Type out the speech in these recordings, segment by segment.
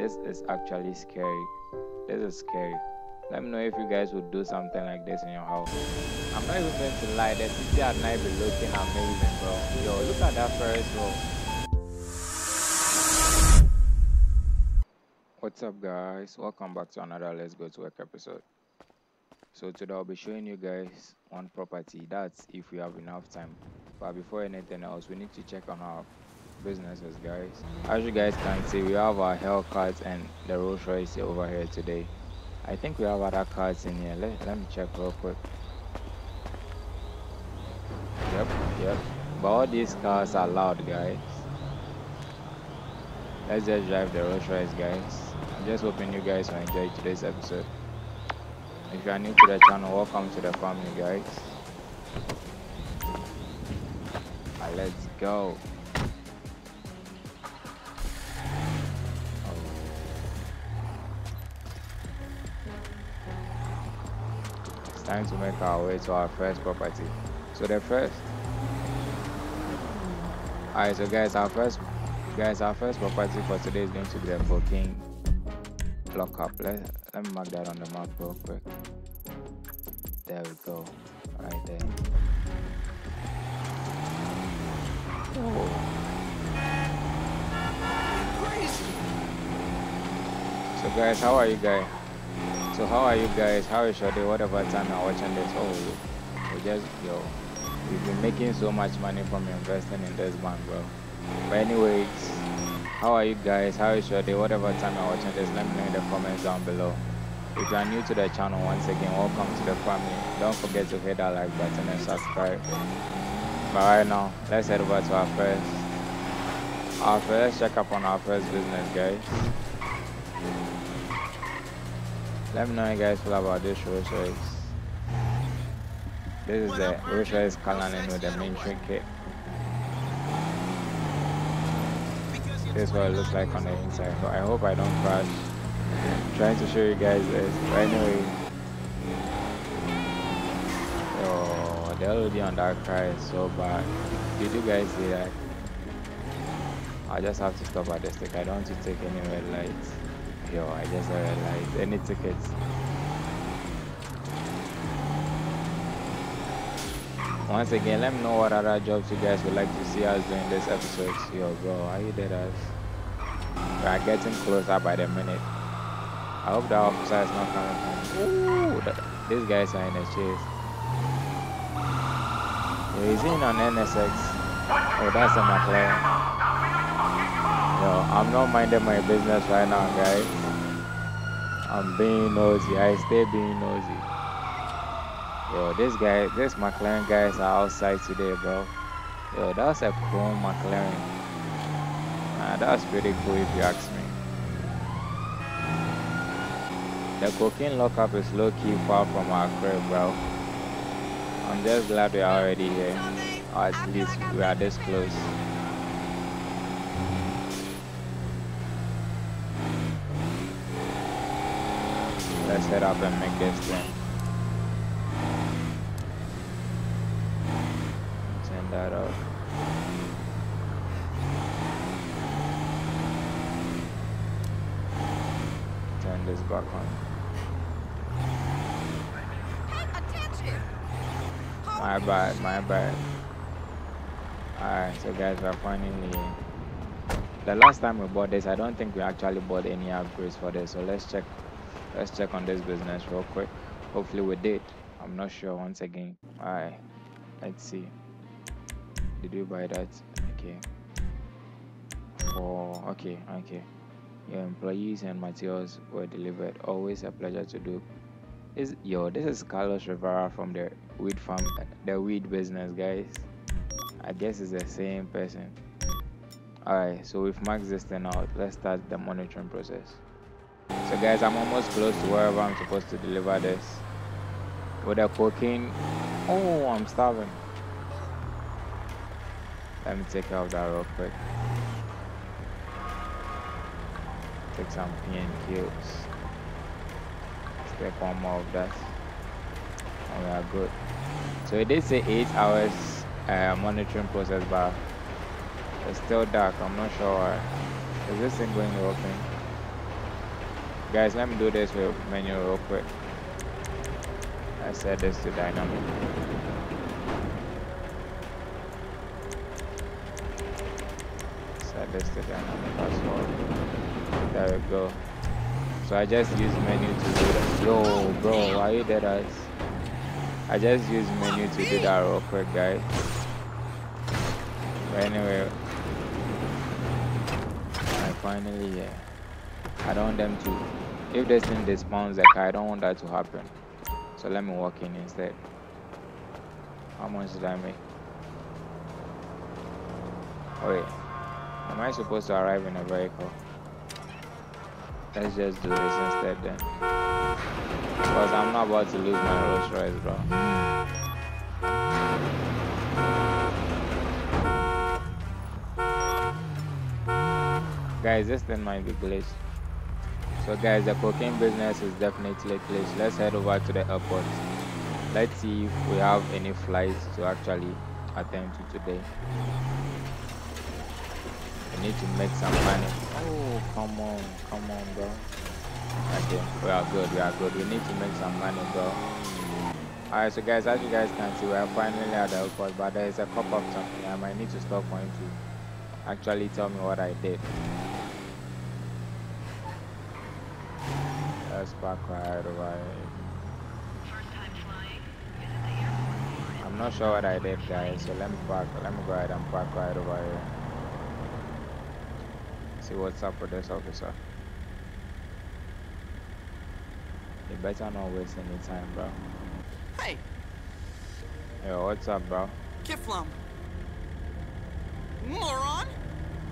this is actually scary. This is scary. Let me know if you guys would do something like this in your house. I'm not even going to lie, the city at night be looking amazing, bro. Yo, look at that Ferris wheel. What's up, guys? Welcome back to another Let's Go to Work episode. So today I'll be showing you guys one property. That's if we have enough time. But before anything else, we need to check on our businesses, guys. As you guys can see, we have our Hellcat and the Rolls Royce over here today. I think we have other cars in here. Let, let me check real quick. Yep, yep. But all these cars are loud, guys. Let's just drive the Rolls Royce, guys. I'm just hoping you guys will enjoy today's episode. If you are new to the channel, welcome to the family, guys. Let's go. Time to make our way to our first property. So the first. Alright, so guys, our first guys, our first property for today is going to be the Cocaine Lockup. Let, let me mark that on the map real quick. There we go. Right there. Oh. So guys, how are you guys? So how are you guys? How is your day? Whatever time you're watching this. Oh, we just yo, we've been making so much money from investing in this bank, bro. But anyways, how are you guys? How is your day? Whatever time you're watching this, let me know in the comments down below. If you are new to the channel, once again, welcome to the family. Don't forget to hit that like button and subscribe. But right now, let's head over to our first. Our first, check up on our first business, guys. Let me know how you guys feel about this Rolls Royce. This is the Rolls Royce Cullinan with the main trinket. This is what it looks like on the inside. So I hope I don't crash. I'm trying to show you guys this. But anyway. Oh, the LED on that car is so bad. Did you guys see that? I just have to stop at this stick. I don't want to take any red lights. Yo, I just realized any tickets. Once again, let me know what other jobs you guys would like to see us doing this episode. Yo, bro, are you dead us? We are getting closer by the minute. I hope the officer is not coming. Ooh, the, these guys are in a chase. Yo, he's in on NSX. Oh, that's a McLaren. Yo, I'm not minding my business right now, guys. I'm being nosy. I stay being nosy. Yo, this guy, this McLaren guys are outside today, bro. Yo, that's a chrome McLaren. Nah, that's pretty cool if you ask me. The cocaine lockup is low-key far from our crib, bro. I'm just glad we're already here. Or at least we are this close. Let's head up and make this thing. Turn that up. Turn this back on. My bad, my bad. Alright, so guys, we're finally the last time we bought this, I don't think we actually bought any upgrades for this, so let's check let's check on this business real quick. Hopefully we did i'm not sure once again. All right let's see. Did you buy that? Okay. For okay okay. Your employees and materials were delivered. Always a pleasure to do. Is yo this is carlos rivera from the weed farm the weed business guys. I guess it's the same person. All right so we've maxed this thing out. Let's start the monitoring process so guys, I'm almost close to wherever I'm supposed to deliver this. With the cocaine, oh, I'm starving. Let me take out that real quick. Take some PNQs. Take one more of that. And we are good. So it did say 8 hours uh, monitoring process, but it's still dark. I'm not sure why. Is this thing going to open? Guys, let me do this with Menyoo real quick. I set this to dynamic. Set this to dynamic as well. There we go. So I just use Menyoo to do that. Yo, bro, why you did that? I just use Menyoo to do that real quick, guys. But anyway, I finally, yeah. I don't want them to, if this thing despawns the car, I don't want that to happen. So let me walk in instead. How much did I make? Wait, am I supposed to arrive in a vehicle? Let's just do this instead then. Because I'm not about to lose my Rolls Royce, bro. Guys, this thing might be glitched. So guys, the cocaine business is definitely closed. Let's head over to the airport. Let's see if we have any flights to actually attend to today. We need to make some money. Oh, come on, come on, bro. Okay, we are good, we are good. We need to make some money, bro. Alright, so guys, as you guys can see, we are finally at the airport, but there is a cop up something. I might need to stop for him to actually tell me what I did. Let's park right over I'm not sure what I did, guys, so let me park. Let me go ahead and park right over here. See what's up with this officer. You better not waste any time, bro. Hey, Yo, what's up, bro? Kiflum. Moron!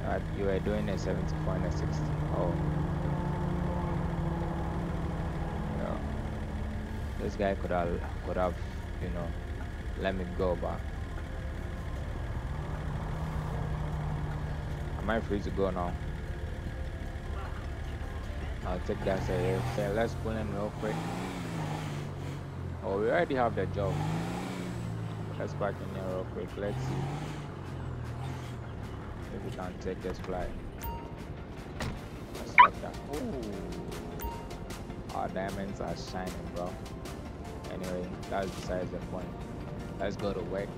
Uh, you were doing a 74 and a 60. Oh. Yo. This guy could have, could have, you know, let me go, but. Am I free to go now? I'll take that say. Okay, let's pull in real quick. Oh, we already have the job. Let's park in here real quick. Let's see if we can take this flight. Let's that. Ooh. Our diamonds are shining, bro. Anyway, that's besides the point. Let's go to work.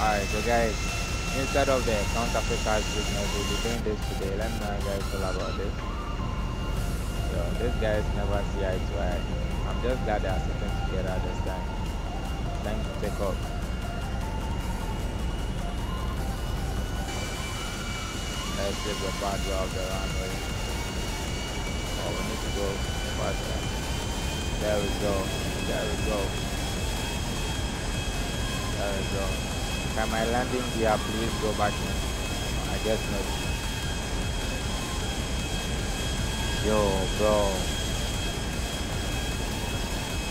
Alright, so guys, instead of the counterfeit cars business, we'll be doing this today. Let me know guys feel about this. Yo, these guys never see eye to eye. I'm just glad they are sitting together this time. Time to take off. Oh. There we go. There we go. There we go. Can my landing gear please go back in? I guess not. Yo, bro.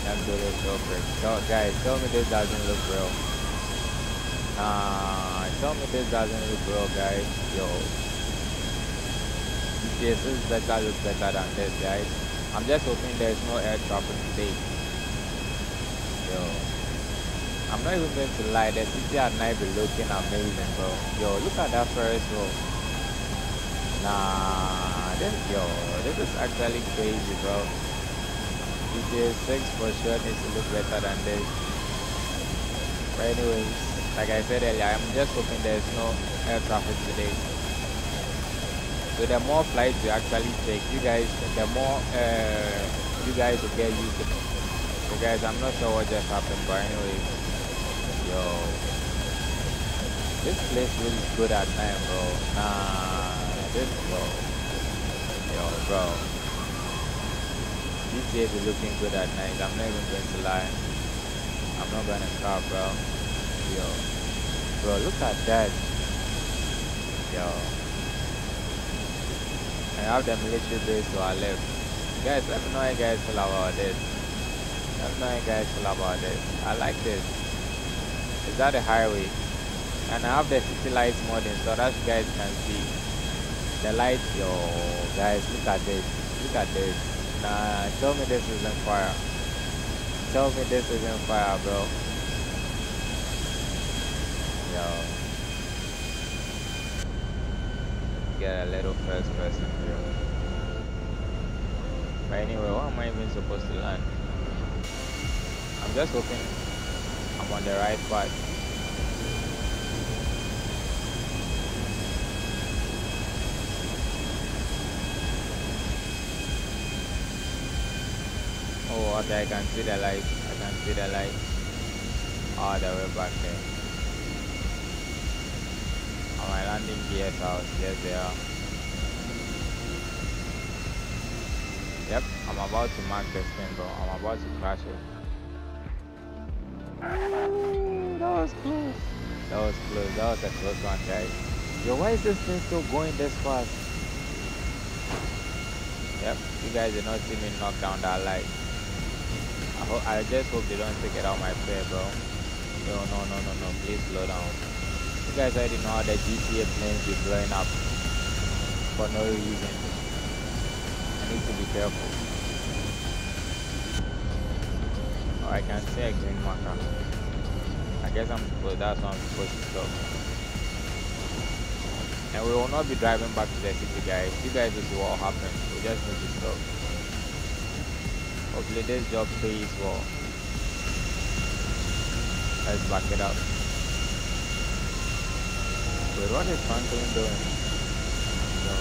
Let's do this real quick. So, guys, tell me this doesn't look real. Nah, tell me this doesn't look real, guys. Yo. Is better, look better than this, guys. I'm just hoping there's no air traffic today. Yo. I'm not even going to lie, the city at night be looking amazing, bro. Yo, look at that Ferris wheel. Nah, this, yo, this is actually crazy, bro. GTA 6 for sure needs to look better than this. But anyways, like I said earlier, I'm just hoping there's no air traffic today. So the more flights you actually take, you guys, the more uh, you guys will get used to it. So guys, I'm not sure what just happened, but anyway, yo, this place really good at night, bro. Nah, this bro, yo, bro. GTA be looking good at night. I'm not even going to lie. I'm not gonna stop, bro. Yo, bro, look at that. Yo. I have the military base to our left. Guys, let me know how you guys feel about this. Let me know how you guys feel about this. I like this. Is that a highway? And I have the city lights mod so that you guys can see. The lights, yo, guys, look at this. Look at this. Nah, tell me this isn't fire. Tell me this isn't fire, bro. Yo. Get a little first person view. But anyway, what am I even supposed to learn? I'm just hoping I'm on the right path. Oh, okay, I can see the light. I can see the light. All the way back there. On my landing house. Yes, they are. Yep, I'm about to mark this thing, bro. I'm about to crash it. That was close. That was close. That was a close one, guys. Yo, why is this thing still going this fast? Yep, you guys did not see me knock down that light. I, I just hope they don't take it out my fare, bro. No, no, no, no, no. Please slow down. You guys already know how the GTA planes be blowing up for no reason. I need to be careful. Oh, I can see a green marker. I guess I'm supposed, that's what I'm supposed to stop. And we will not be driving back to the city, guys. You guys will see what happens. We just need to stop. Hopefully this job pays well. Let's back it up. Wait, what is Franklin doing? So,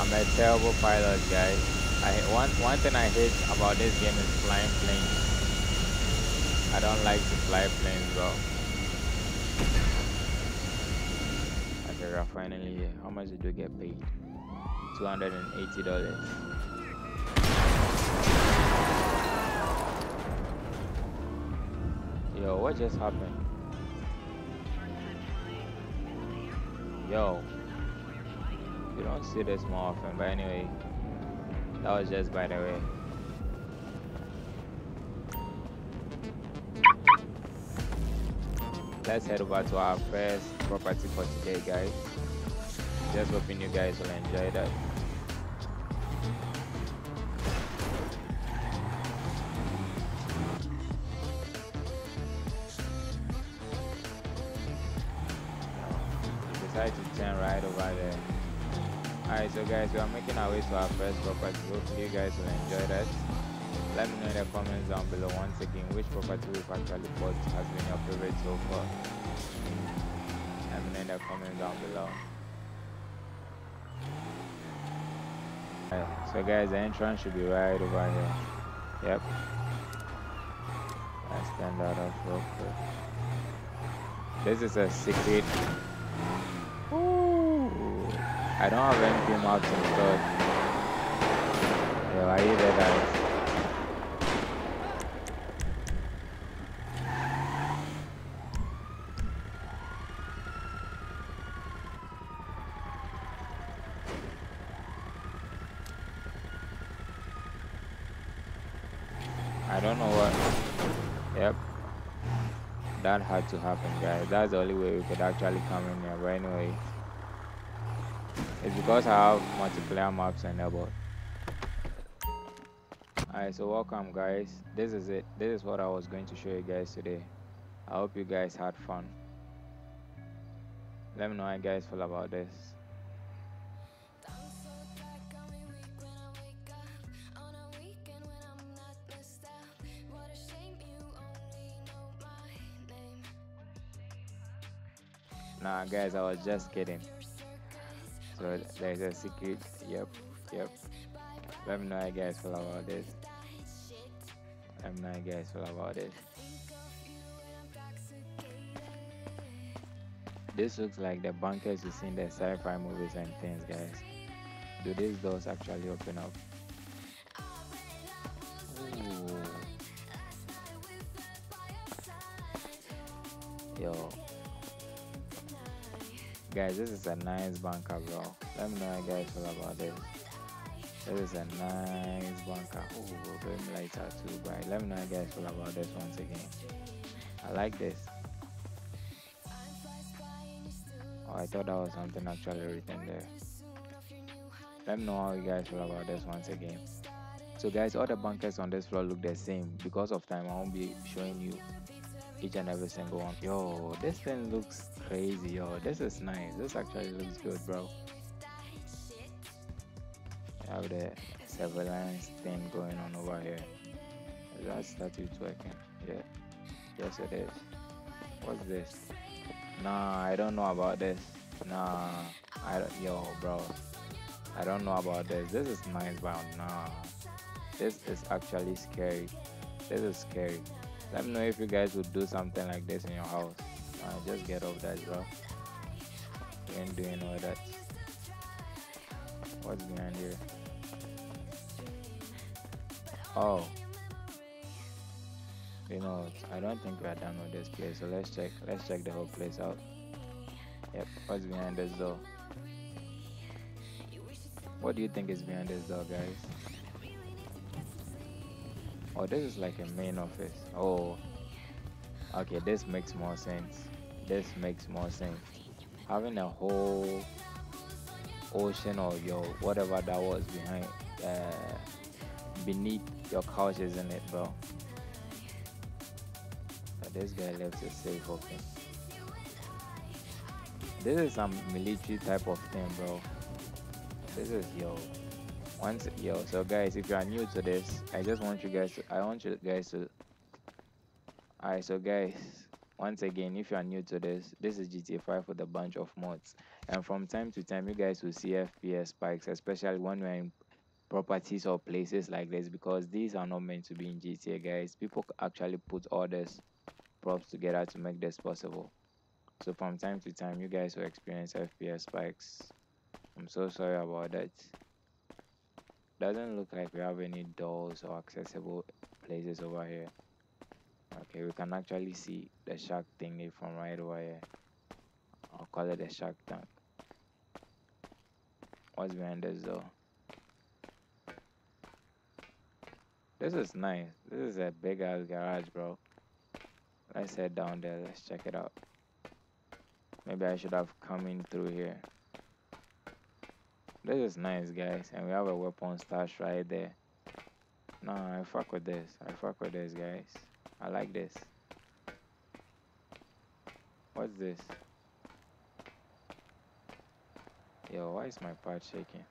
I'm a terrible pilot, guys. I one one thing I hate about this game is flying planes. I don't like to fly planes, bro. Okay, we're finally here. How much did you get paid? $280. Yo, what just happened? Yo, you don't see this more often, but anyway, that was just by the way. Let's head over to our first property for today, guys. Just hoping you guys will enjoy that. Decided to turn right over there. Alright, so guys, we are making our way to our first property. Hopefully you guys will enjoy that. Let me know in the comments down below once again which property we've actually bought has been your favorite so far. Let me know in the comments down below. Alright, so guys, the entrance should be right over here. Yep. Stand that up real quick. This is a secret. I don't have any maps installed. Yo, I hear that. I don't know what. Yep. That had to happen, guys. That's the only way we could actually come in here. But anyway, because I have multiplayer maps enabled. Alright, so welcome, guys. This is it. This is what I was going to show you guys today. I hope you guys had fun. Let me know how you guys feel about this. Nah, guys, I was just kidding. So there's a secret. Yep, yep. Let me know how you guys feel about this. Let me know how you guys feel about this. This looks like the bunkers you see in the sci-fi movies and things, guys. Do these doors actually open up? Guys this is a nice bunker bro. Let me know how you guys feel about this. This is a nice bunker oh very lights are too bright let me know how you guys feel about this once again. I like this. Oh i thought that was something actually written there. Let me know how you guys feel about this once again. So guys all the bunkers on this floor look the same because of time. I won't be showing you each and every single one. Yo this thing looks crazy yo. This is nice. This actually looks good bro. You have the surveillance thing going on over here. Is that statue twerking? Yeah. Yes it is. What's this? Nah i don't know about this. Nah i don't yo bro. I don't know about this. This is nice but nah. This is actually scary. This is scary. Let me know if you guys would do something like this in your house uh, just get off that bro. You ain't doing all that. What's behind here? Oh. You know i don't think we are done with this place so let's check let's check the whole place out. Yep what's behind this door? What do you think is behind this door guys? Oh, this is like a main office. Oh, okay, this makes more sense. This makes more sense. Having a whole ocean or your whatever that was behind, uh, beneath your couch, isn't it, bro? But this guy left his safe open. This is some military type of thing, bro. This is yo once yo so guys if you are new to this i just want you guys to i want you guys to all right so guys once again if you are new to this this is gta 5 with a bunch of mods. And from time to time you guys will see fps spikes especially when we're in properties or places like this because these are not meant to be in gta guys. People actually put all these props together to make this possible. So from time to time you guys will experience fps spikes. I'm so sorry about that. Doesn't look like we have any doors or accessible places over here okay we can actually see the shark thingy from right over here i'll call it the shark tank what's behind this door this is nice this is a big ass garage bro let's head down there let's check it out maybe i should have come in through here this is nice, guys. And we have a weapon stash right there. Nah, I fuck with this. I fuck with this, guys. I like this. What's this? Yo, why is my part shaking?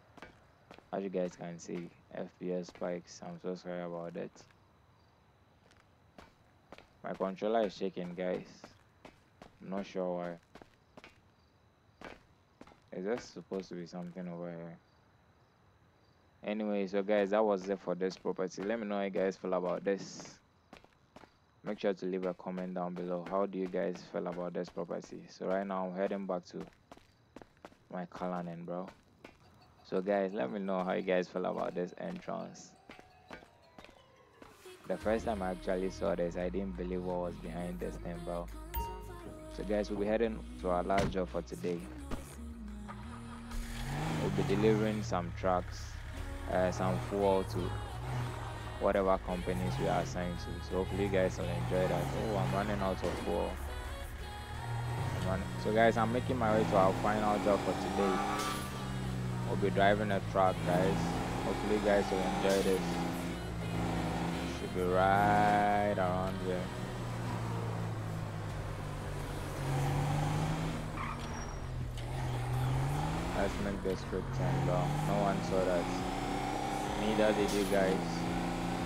As you guys can see, FPS spikes. I'm so sorry about that. My controller is shaking, guys. I'm not sure why. Is there supposed to be something over here? Anyway, so guys, that was it for this property. Let me know how you guys feel about this. Make sure to leave a comment down below. How do you guys feel about this property? So right now, I'm heading back to my Cullinan, bro. So guys, let me know how you guys feel about this entrance. The first time I actually saw this, I didn't believe what was behind this thing, bro. So guys, we'll be heading to our last job for today we'll be delivering some trucks, uh, some fuel to whatever companies we are assigned to. So hopefully you guys will enjoy that. Oh, I'm running out of fuel. So guys, I'm making my way to our final job for today. We'll be driving a truck, guys. Hopefully you guys will enjoy this. Should be right around here. Let's make this quick and long. No one saw that. Neither did you guys.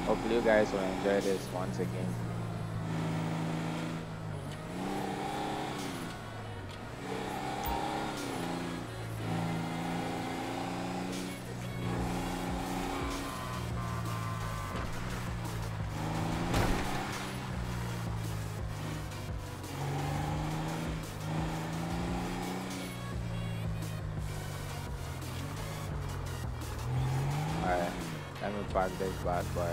Hopefully you guys will enjoy this once again. Let me park this bad boy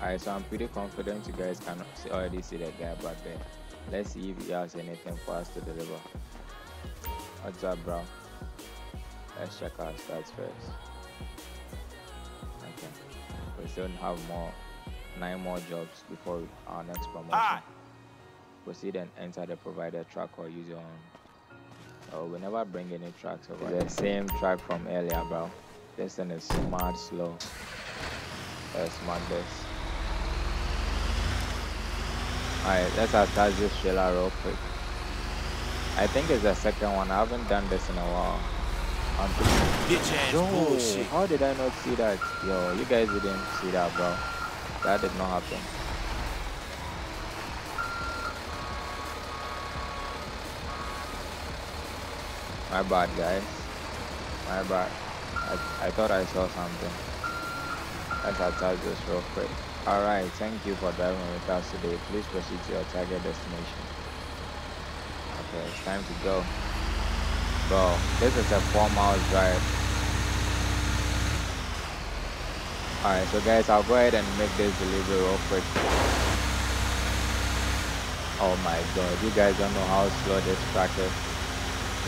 Alright, so I'm pretty confident you guys can already see that guy back there. Let's see if he has anything for us to deliver. What's up, bro? Let's check our stats first. Okay. We still have more, nine more jobs before our next promotion. Ah! proceed and enter the provided track or use your own. Oh, we never bring any tracks over. It's the same track from earlier, bro. This thing is smart slow. Let's mark this. Alright, let's attach this trailer real quick. I think it's the second one. I haven't done this in a while. Yo, bullshit. how did I not see that? Yo, you guys didn't see that, bro. That did not happen. My bad, guys. My bad. I, I thought I saw something. Let's attach this real quick. Alright, thank you for driving with us today. Please proceed to your target destination. Okay, it's time to go. Bro, this is a four miles drive. Alright, so guys, I'll go ahead and make this delivery real quick. Oh my god, you guys don't know how slow this truck is.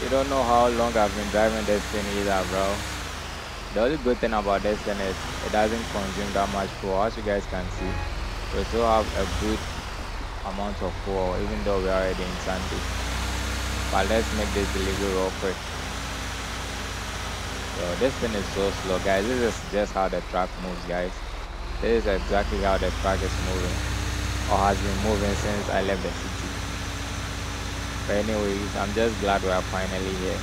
You don't know how long I've been driving this thing either, bro. The only good thing about this thing is it doesn't consume that much fuel. As you guys can see, we still have a good amount of fuel even though we're already in Sunday. But let's make this delivery real quick. So this thing is so slow, guys. This is just how the truck moves, guys. This is exactly how the truck is moving or has been moving since I left the city. But anyways, I'm just glad we are finally here.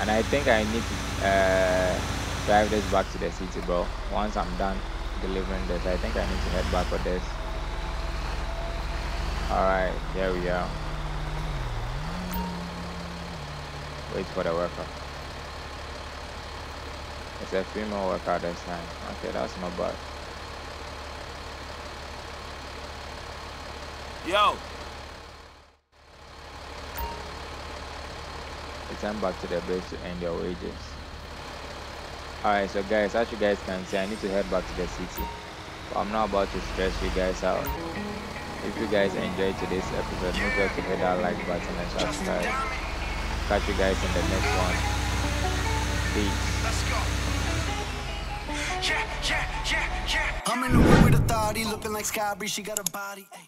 And I think I need to uh, drive this back to the city, bro. Once I'm done delivering this, I think I need to head back for this. Alright, here we are. Wait for the worker. It's a female worker this time. Okay, that's not bad. Yo, return back to the base to end your wages. Alright, so guys, as you guys can see, I need to head back to the city. But I'm not about to stress you guys out. If you guys enjoyed today's episode, make sure to hit that like button and subscribe. Catch you guys in the next one. Peace. Yeah, yeah, yeah, yeah. I'm in the room with authority, looking like Sky Bree. She got a body. Ay.